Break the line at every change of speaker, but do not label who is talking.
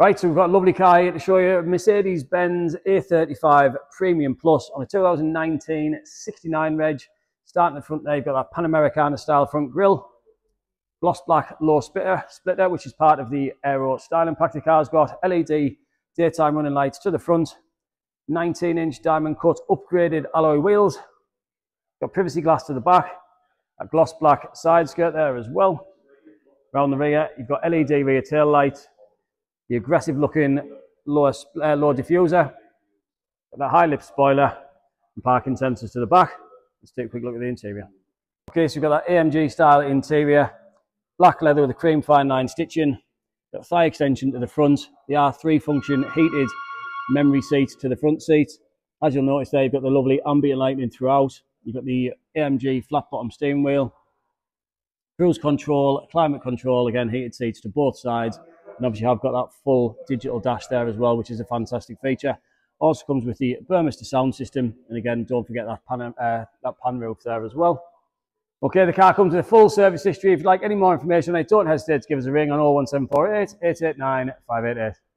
Right, so we've got a lovely car here to show you, Mercedes-Benz A35 Premium Plus on a 2019 69 reg. Starting the front there, you've got that Pan Americana style front grille. Gloss black low splitter, splitter, which is part of the aero styling pack the car's got. LED daytime running lights to the front. 19 inch diamond cut upgraded alloy wheels. Got privacy glass to the back. A gloss black side skirt there as well. Around the rear, you've got LED rear tail light the aggressive looking lower, uh, lower diffuser, the high lip spoiler, and parking sensors to the back. Let's take a quick look at the interior. Okay, so we've got that AMG style interior, black leather with a cream fine line stitching, got thigh extension to the front, the R3 function heated memory seat to the front seat. As you'll notice there, you've got the lovely ambient lighting throughout. You've got the AMG flat bottom steering wheel, cruise control, climate control, again, heated seats to both sides, and obviously I've got that full digital dash there as well, which is a fantastic feature. Also comes with the Burmester sound system. And again, don't forget that pan, uh, that pan roof there as well. Okay, the car comes with a full service history. If you'd like any more information don't hesitate to give us a ring on 01748 889 588.